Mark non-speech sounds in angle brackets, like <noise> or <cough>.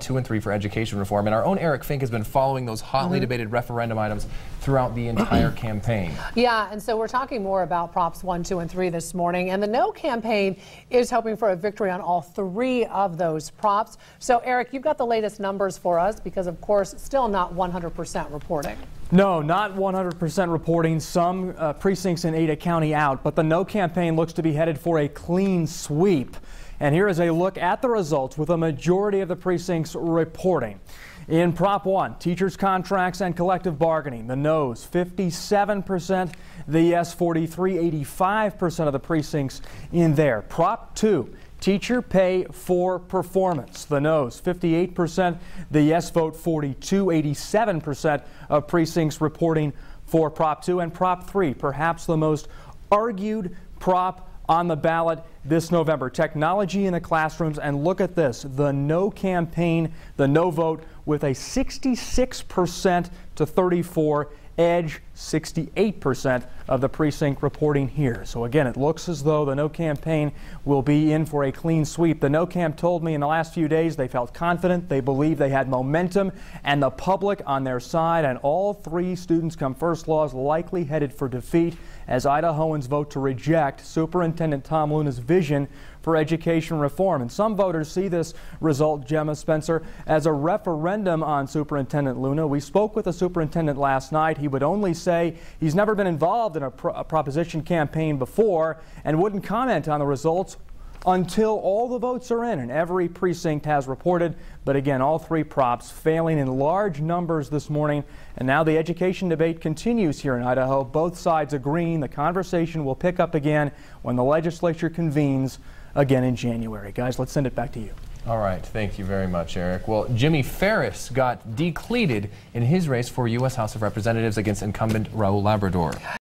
two and three for education reform. And our own Eric Fink has been following those hotly mm -hmm. debated referendum items throughout the entire <clears throat> campaign. Yeah, and so we're talking more about Props 1, 2, and 3 this morning. And the No campaign is hoping for a victory on all three of those props. So, Eric, you've got the latest numbers for us because, of course, still not 100% reporting. No, not 100% reporting. Some uh, precincts in Ada County out, but the No campaign looks to be headed for a clean sweep. And here is a look at the results with a majority of the precincts reporting. In Prop 1, teachers' contracts and collective bargaining, the no's 57%, the yes 43, 85% of the precincts in there. Prop 2, teacher pay for performance, the no's 58%, the yes vote 42, 87% of precincts reporting for Prop 2 and Prop 3, perhaps the most argued prop on the ballot this November. Technology in the classrooms, and look at this the no campaign, the no vote, with a 66% to 34 edge 68% of the precinct reporting here. So again, it looks as though the no campaign will be in for a clean sweep. The no camp told me in the last few days they felt confident, they believe they had momentum and the public on their side and all three students come first laws likely headed for defeat as Idahoans vote to reject Superintendent Tom Luna's vision for education reform. And some voters see this result, Gemma Spencer, as a referendum on Superintendent Luna. We spoke with the superintendent last night. He would only say he's never been involved in a, pro a proposition campaign before and wouldn't comment on the results until all the votes are in and every precinct has reported. But again, all three props failing in large numbers this morning. And now the education debate continues here in Idaho. Both sides agreeing the conversation will pick up again when the legislature convenes again in January. Guys, let's send it back to you. All right. Thank you very much, Eric. Well, Jimmy Farris got decleated in his race for U.S. House of Representatives against incumbent Raul Labrador.